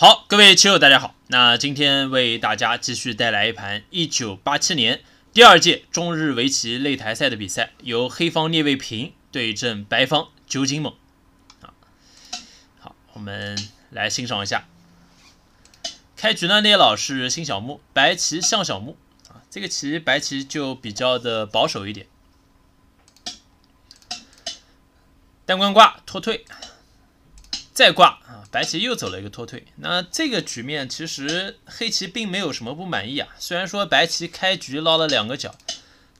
好，各位棋友，大家好。那今天为大家继续带来一盘1987年第二届中日围棋擂台赛的比赛，由黑方聂卫平对阵白方九井猛。啊，好，我们来欣赏一下。开局呢，聂老是新小目，白棋象小目。啊，这个棋白棋就比较的保守一点。单官挂脱退。再挂啊，白棋又走了一个脱退。那这个局面其实黑棋并没有什么不满意啊。虽然说白棋开局捞了两个角，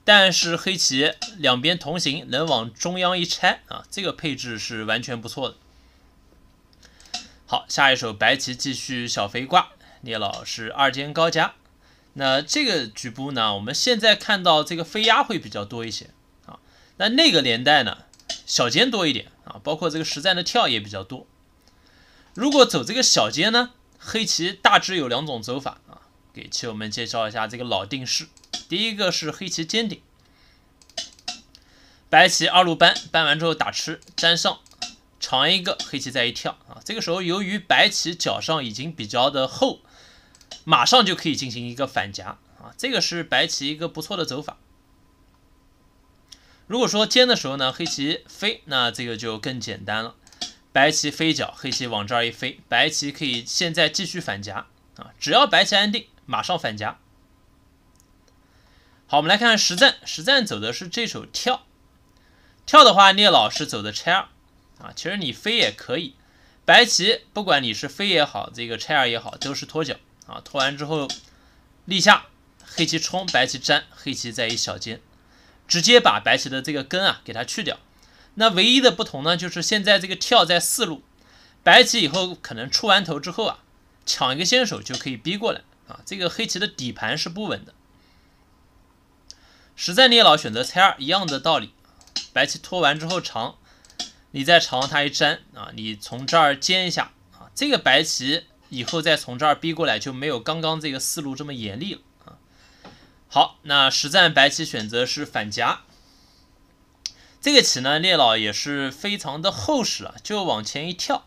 但是黑棋两边同行，能往中央一拆啊，这个配置是完全不错的。好，下一手白棋继续小飞挂，聂老师二尖高夹。那这个局部呢，我们现在看到这个飞压会比较多一些啊。那那个年代呢，小尖多一点啊，包括这个实战的跳也比较多。如果走这个小尖呢，黑棋大致有两种走法啊，给棋友们介绍一下这个老定式。第一个是黑棋尖顶，白棋二路搬，搬完之后打吃粘上，长一个黑棋再一跳啊，这个时候由于白棋角上已经比较的厚，马上就可以进行一个反夹啊，这个是白棋一个不错的走法。如果说尖的时候呢，黑棋飞，那这个就更简单了。白棋飞角，黑棋往这儿一飞，白棋可以现在继续反夹啊！只要白棋安定，马上反夹。好，我们来看实战，实战走的是这手跳。跳的话，聂老师走的拆二啊，其实你飞也可以。白棋不管你是飞也好，这个拆二也好，都是脱角啊。脱完之后立下，黑棋冲，白棋粘，黑棋再一小尖，直接把白棋的这个根啊给它去掉。那唯一的不同呢，就是现在这个跳在四路，白棋以后可能出完头之后啊，抢一个先手就可以逼过来啊。这个黑棋的底盘是不稳的。实战聂老选择拆二，一样的道理。白棋拖完之后长，你再长它一粘啊，你从这儿尖一下啊，这个白棋以后再从这儿逼过来就没有刚刚这个思路这么严厉了啊。好，那实战白棋选择是反夹。这个棋呢，聂老也是非常的厚实啊，就往前一跳。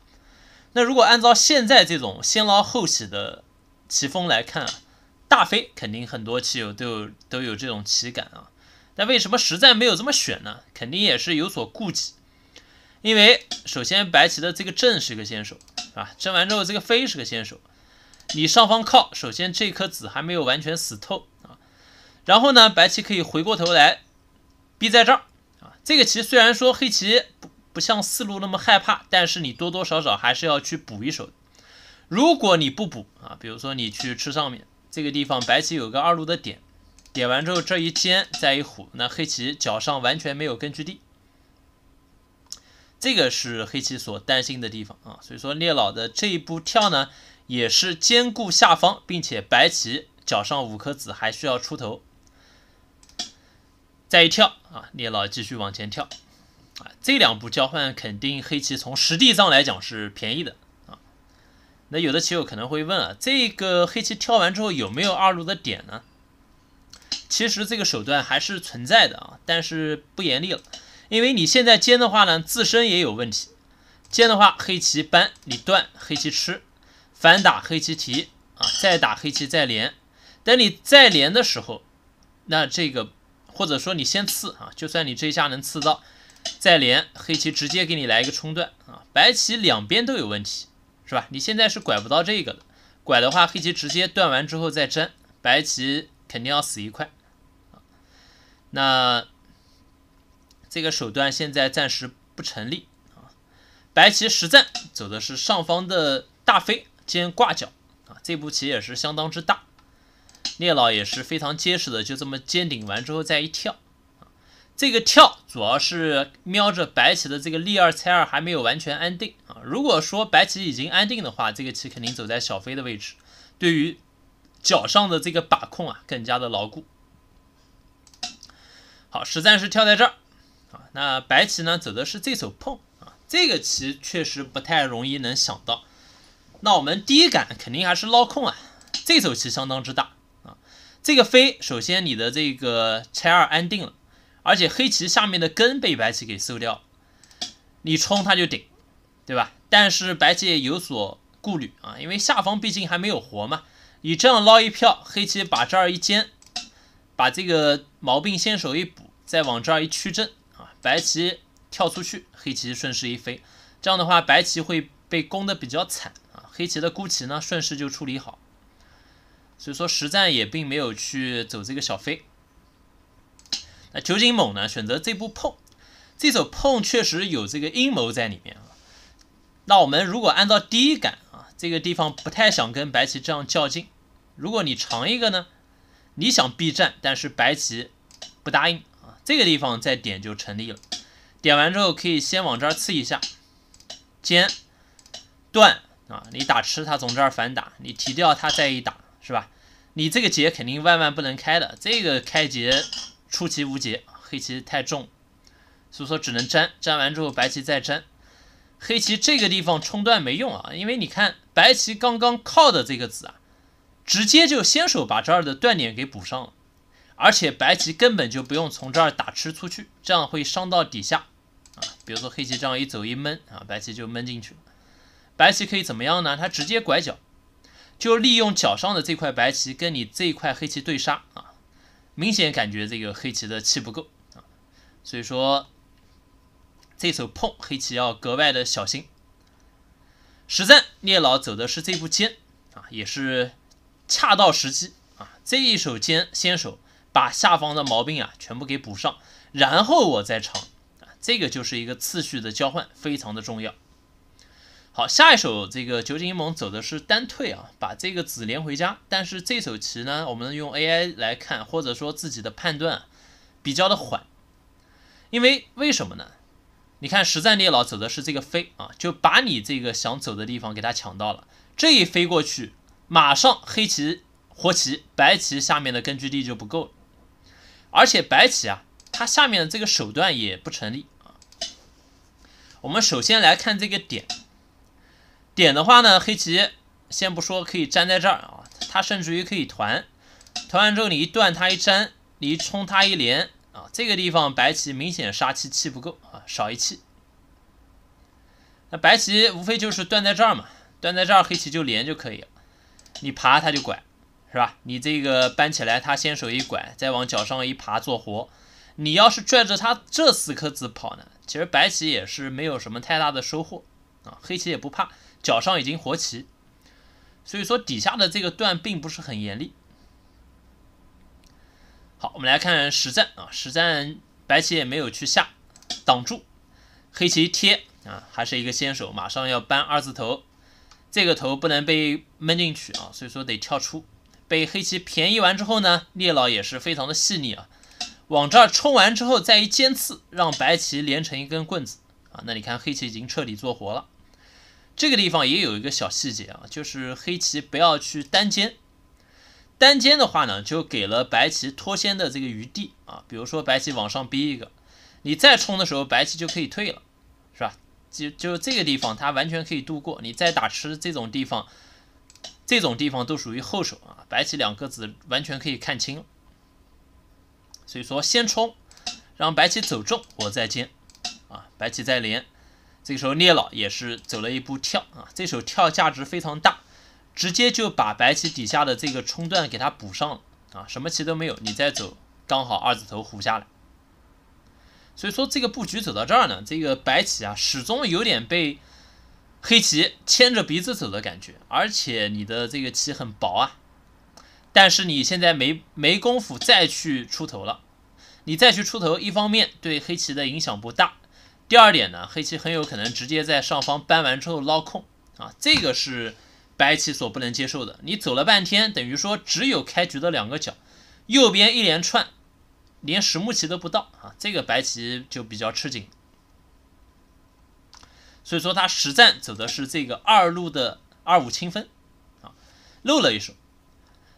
那如果按照现在这种先捞后起的棋风来看啊，大飞肯定很多棋友都有都有这种棋感啊。但为什么实战没有这么选呢？肯定也是有所顾忌。因为首先白棋的这个正是个先手，是吧？正完之后这个飞是个先手，你上方靠，首先这颗子还没有完全死透啊。然后呢，白棋可以回过头来逼在这儿。这个棋虽然说黑棋不不像四路那么害怕，但是你多多少少还是要去补一手。如果你不补啊，比如说你去吃上面这个地方，白棋有个二路的点，点完之后这一尖再一虎，那黑棋脚上完全没有根据地。这个是黑棋所担心的地方啊，所以说聂老的这一步跳呢，也是兼顾下方，并且白棋脚上五颗子还需要出头。再一跳啊，聂老继续往前跳啊，这两步交换肯定黑棋从实地上来讲是便宜的啊。那有的棋友可能会问啊，这个黑棋跳完之后有没有二路的点呢？其实这个手段还是存在的啊，但是不严厉了，因为你现在尖的话呢，自身也有问题。尖的话，黑棋搬你断，黑棋吃，反打黑棋提啊，再打黑棋再连。等你再连的时候，那这个。或者说你先刺啊，就算你这一下能刺到，再连黑棋直接给你来一个冲断啊，白棋两边都有问题，是吧？你现在是拐不到这个的，拐的话黑棋直接断完之后再粘，白棋肯定要死一块。那这个手段现在暂时不成立啊。白棋实战走的是上方的大飞兼挂角啊，这步棋也是相当之大。聂老也是非常结实的，就这么尖顶完之后再一跳，这个跳主要是瞄着白棋的这个立二拆二还没有完全安定啊。如果说白棋已经安定的话，这个棋肯定走在小飞的位置，对于脚上的这个把控啊更加的牢固。好，实战是跳在这儿啊，那白棋呢走的是这手碰啊，这个棋确实不太容易能想到。那我们第一感肯定还是捞空啊，这手棋相当之大。这个飞，首先你的这个拆二安定了，而且黑棋下面的根被白棋给收掉，你冲它就顶，对吧？但是白棋也有所顾虑啊，因为下方毕竟还没有活嘛。你这样捞一票，黑棋把这儿一尖，把这个毛病先手一补，再往这儿一屈阵啊，白棋跳出去，黑棋顺势一飞，这样的话白棋会被攻的比较惨啊，黑棋的孤棋呢顺势就处理好。所以说实战也并没有去走这个小飞。那九井猛呢选择这步碰，这手碰确实有这个阴谋在里面啊。那我们如果按照第一感啊，这个地方不太想跟白棋这样较劲。如果你长一个呢，你想避战，但是白棋不答应啊，这个地方再点就成立了。点完之后可以先往这儿刺一下，尖断啊，你打吃他从这儿反打，你提掉他再一打，是吧？你这个劫肯定万万不能开的，这个开劫出其无劫，黑棋太重，所以说只能粘，粘完之后白棋再粘。黑棋这个地方冲断没用啊，因为你看白棋刚刚靠的这个子啊，直接就先手把这儿的断点给补上了，而且白棋根本就不用从这儿打吃出去，这样会伤到底下啊。比如说黑棋这样一走一闷啊，白棋就闷进去了。白棋可以怎么样呢？他直接拐角，就利用脚上的这块白棋跟你这一块黑棋对杀啊，明显感觉这个黑棋的气不够啊，所以说。这手碰黑棋要格外的小心。实战聂老走的是这步尖啊，也是恰到时机啊。这一手尖先手把下方的毛病啊全部给补上，然后我再长啊，这个就是一个次序的交换，非常的重要。好，下一手这个九井一猛走的是单退啊，把这个子连回家。但是这手棋呢，我们用 AI 来看，或者说自己的判断比较的缓，因为为什么呢？你看实战猎老走的是这个飞啊，就把你这个想走的地方给他抢到了。这一飞过去，马上黑棋活棋，白棋下面的根据地就不够了。而且白棋啊，它下面的这个手段也不成立啊。我们首先来看这个点，点的话呢，黑棋先不说可以粘在这儿啊，它甚至于可以团，团完之后你一断，它一粘，你一冲，它一连。啊，这个地方白棋明显杀气气不够啊，少一气。那白棋无非就是断在这儿嘛，断在这儿黑棋就连就可以了。你爬它就拐，是吧？你这个搬起来，它先手一拐，再往脚上一爬做活。你要是拽着它这四颗子跑呢，其实白棋也是没有什么太大的收获啊。黑棋也不怕，脚上已经活棋，所以说底下的这个断并不是很严厉。好，我们来看实战啊，实战白棋也没有去下挡住，黑棋贴啊，还是一个先手，马上要搬二字头，这个头不能被闷进去啊，所以说得跳出，被黑棋便宜完之后呢，聂老也是非常的细腻啊，往这儿冲完之后再一尖刺，让白棋连成一根棍子。啊，那你看黑棋已经彻底做活了，这个地方也有一个小细节啊，就是黑棋不要去单尖。单尖的话呢，就给了白棋脱先的这个余地啊。比如说白棋往上逼一个，你再冲的时候，白棋就可以退了，是吧？就就这个地方，它完全可以度过。你再打吃这种地方，这种地方都属于后手啊。白棋两个子完全可以看清。所以说先冲，让白棋走中，我再尖啊。白棋再连，这时候聂老也是走了一步跳啊。这手跳价值非常大。直接就把白棋底下的这个冲段给它补上了啊，什么棋都没有，你再走刚好二字头胡下来。所以说这个布局走到这儿呢，这个白棋啊始终有点被黑棋牵着鼻子走的感觉，而且你的这个棋很薄啊，但是你现在没没功夫再去出头了，你再去出头，一方面对黑棋的影响不大，第二点呢，黑棋很有可能直接在上方搬完之后捞空啊，这个是。白棋所不能接受的，你走了半天，等于说只有开局的两个角，右边一连串，连实木棋都不到啊，这个白棋就比较吃紧。所以说他实战走的是这个二路的二五清分啊，漏了一手。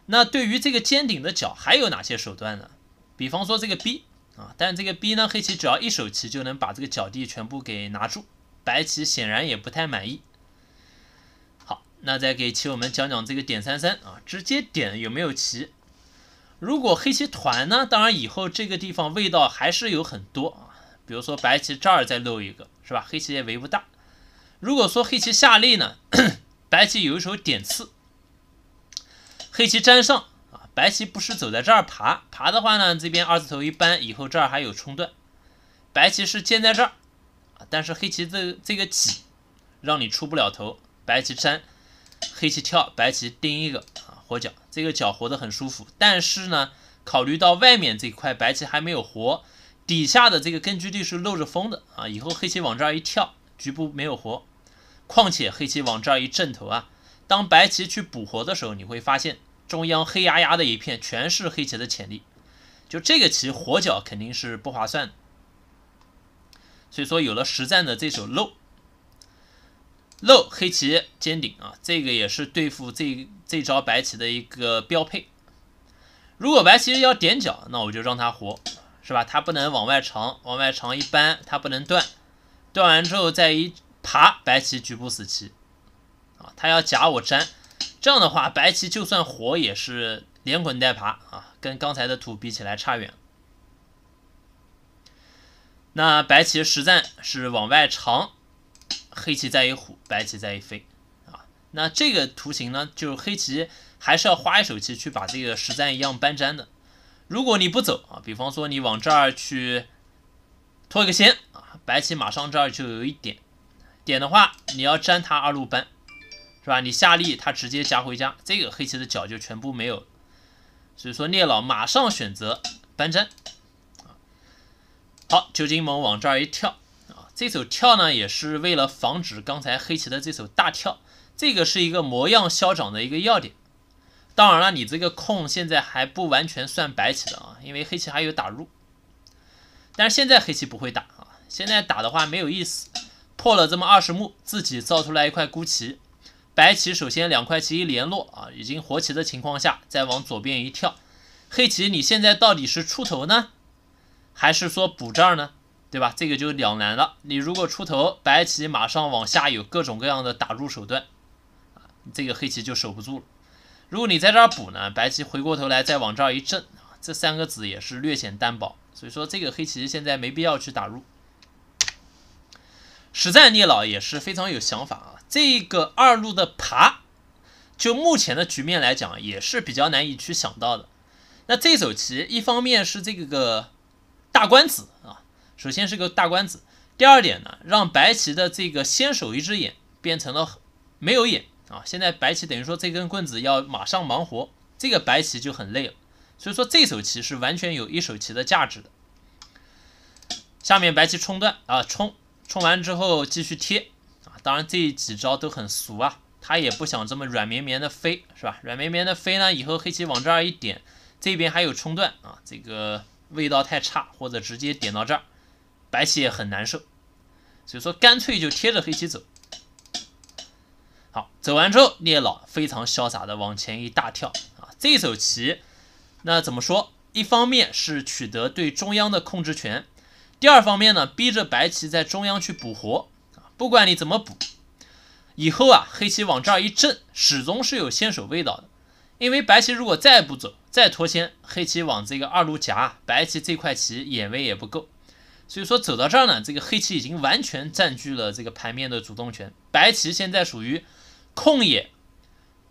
那对于这个尖顶的角还有哪些手段呢？比方说这个 B 啊，但这个 B 呢，黑棋只要一手棋就能把这个角地全部给拿住，白棋显然也不太满意。好那再给棋友们讲讲这个点三三啊，直接点有没有棋？如果黑棋团呢？当然以后这个地方味道还是有很多啊。比如说白棋这儿再漏一个，是吧？黑棋也围不大。如果说黑棋下力呢，白棋有一手点刺，黑棋粘上，白棋不是走在这儿爬，爬的话呢，这边二字头一扳，以后这儿还有冲断，白棋是建在这儿，但是黑棋这这个挤让你出不了头，白棋粘，黑棋跳，白棋钉一个啊活角，这个角活得很舒服，但是呢，考虑到外面这块白棋还没有活。底下的这个根据地是漏着风的啊，以后黑棋往这儿一跳，局部没有活。况且黑棋往这儿一正头啊，当白棋去补活的时候，你会发现中央黑压压的一片，全是黑棋的潜力。就这个棋活角肯定是不划算的。所以说有了实战的这手漏，漏黑棋尖顶啊，这个也是对付这这招白棋的一个标配。如果白棋要点角，那我就让它活。是吧？它不能往外长，往外长一扳，它不能断，断完之后再一爬，白棋局部死棋啊！它要夹我粘，这样的话，白棋就算活也是连滚带爬啊，跟刚才的图比起来差远。那白棋实战是往外长，黑棋再一虎，白棋再一飞啊！那这个图形呢，就是黑棋还是要花一手棋去把这个实战一样扳粘的。如果你不走啊，比方说你往这儿去拖一个先啊，白棋马上这儿就有一点点的话，你要粘它二路扳，是吧？你下力它直接夹回家，这个黑棋的角就全部没有。所以说聂老马上选择扳粘。好，九金猛往这儿一跳啊，这手跳呢也是为了防止刚才黑棋的这手大跳，这个是一个模样消长的一个要点。当然了，你这个空现在还不完全算白棋的啊，因为黑棋还有打入。但是现在黑棋不会打啊，现在打的话没有意思，破了这么二十目，自己造出来一块孤棋。白棋首先两块棋一联络啊，已经活棋的情况下，再往左边一跳，黑棋你现在到底是出头呢，还是说补这儿呢？对吧？这个就两难了。你如果出头，白棋马上往下有各种各样的打入手段啊，这个黑棋就守不住了。如果你在这儿补呢，白棋回过头来再往这儿一震，这三个子也是略显单薄，所以说这个黑棋现在没必要去打入。实战聂老也是非常有想法啊，这个二路的爬，就目前的局面来讲也是比较难以去想到的。那这手棋一方面是这个大官子啊，首先是个大官子，第二点呢，让白棋的这个先手一只眼变成了没有眼。啊，现在白棋等于说这根棍子要马上忙活，这个白棋就很累了。所以说这手棋是完全有一手棋的价值的。下面白棋冲断啊，冲冲完之后继续贴，当然这几招都很俗啊，他也不想这么软绵绵的飞，是吧？软绵绵的飞呢，以后黑棋往这儿一点，这边还有冲断啊，这个味道太差，或者直接点到这儿，白棋也很难受。所以说干脆就贴着黑棋走。好，走完之后，聂老非常潇洒的往前一大跳啊！这手棋，那怎么说？一方面是取得对中央的控制权，第二方面呢，逼着白棋在中央去补活！不管你怎么补，以后啊，黑棋往这儿一震，始终是有先手味道的。因为白棋如果再不走，再拖先，黑棋往这个二路夹，白棋这块棋眼位也不够。所以说走到这儿呢，这个黑棋已经完全占据了这个盘面的主动权，白棋现在属于。空也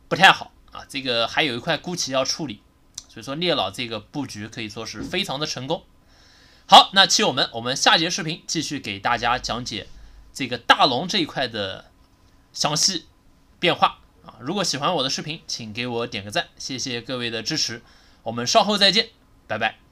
不太好啊，这个还有一块孤棋要处理，所以说聂老这个布局可以说是非常的成功。好，那棋友们，我们下节视频继续给大家讲解这个大龙这一块的详细变化啊。如果喜欢我的视频，请给我点个赞，谢谢各位的支持，我们稍后再见，拜拜。